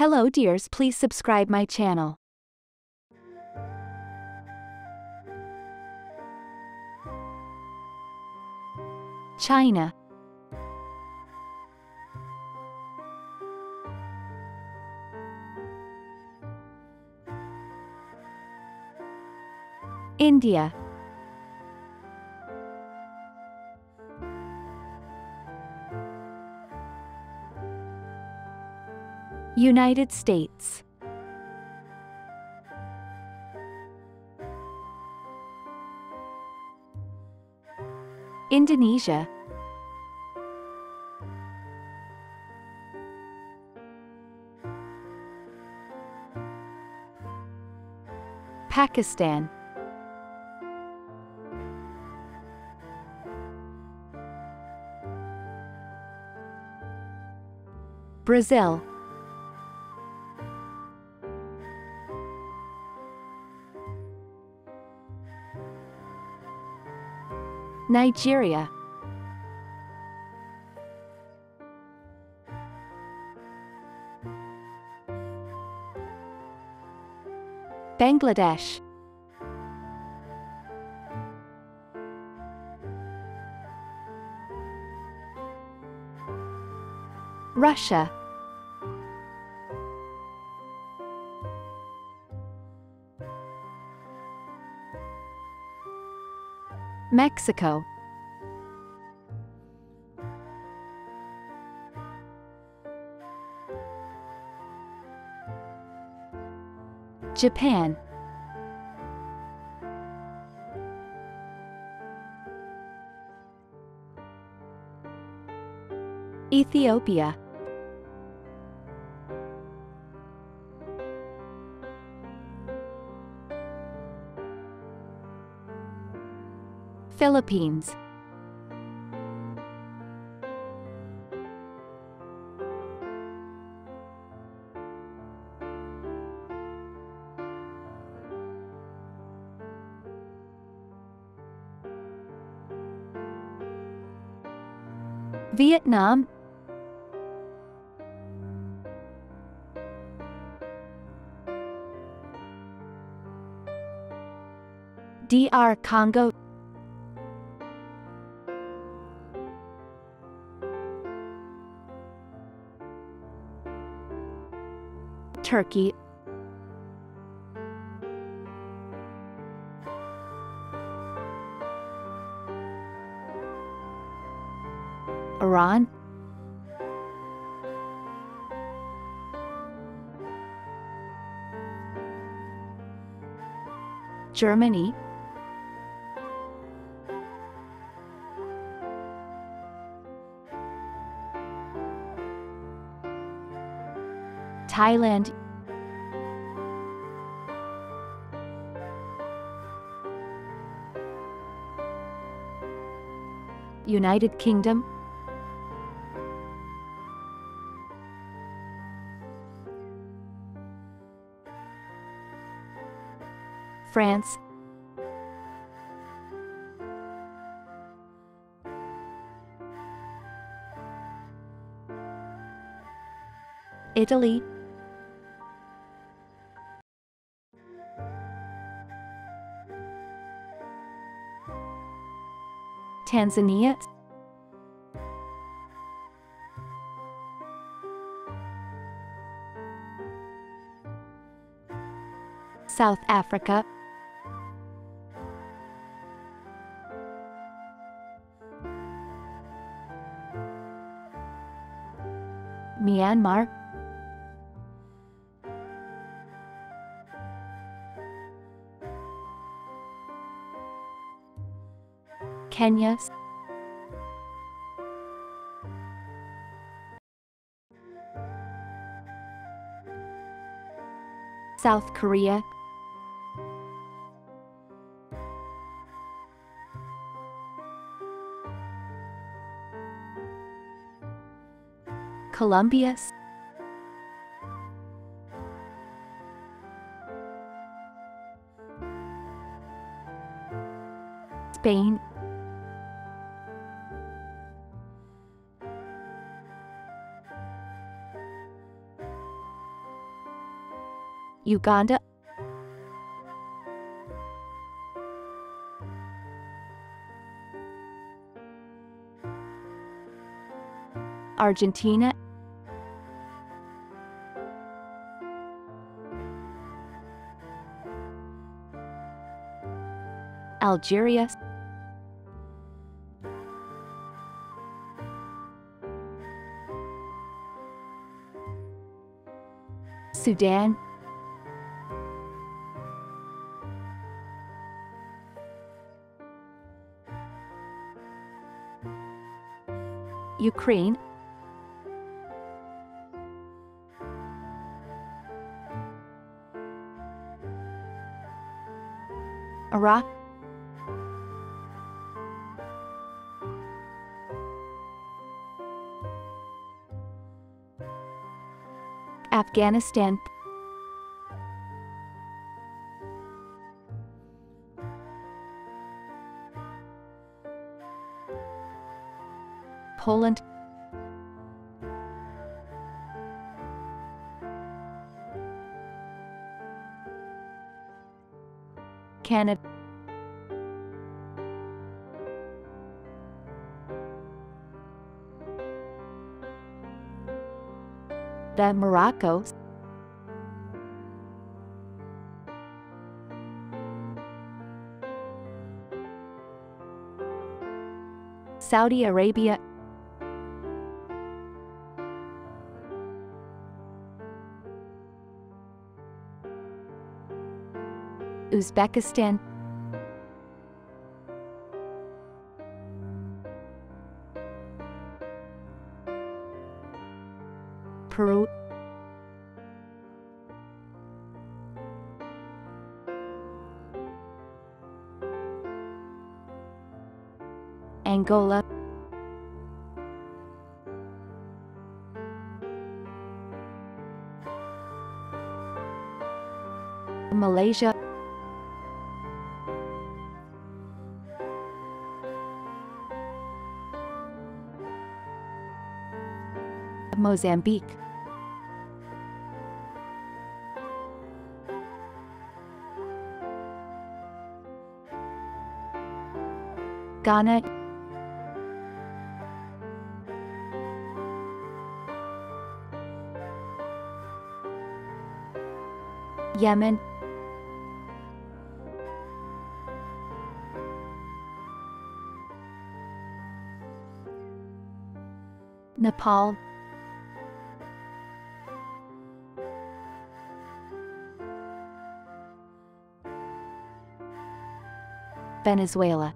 Hello dears. Please subscribe my channel. China. India United States. Indonesia. Pakistan. Brazil Nigeria. Bangladesh. Russia Mexico. Japan. Ethiopia Philippines. Vietnam. DR. Congo Turkey. Iran. Germany. Thailand United Kingdom. France. Italy Tanzania. South Africa. Myanmar. Kenya South Korea. Colombia. Spain Uganda, Argentina, Algeria, Sudan, Ukraine, Iraq, Afghanistan, Poland, Canada, the Morocco, Saudi Arabia, Uzbekistan, Peru, Angola, Malaysia, Mozambique, Ghana, Yemen, Nepal, Venezuela.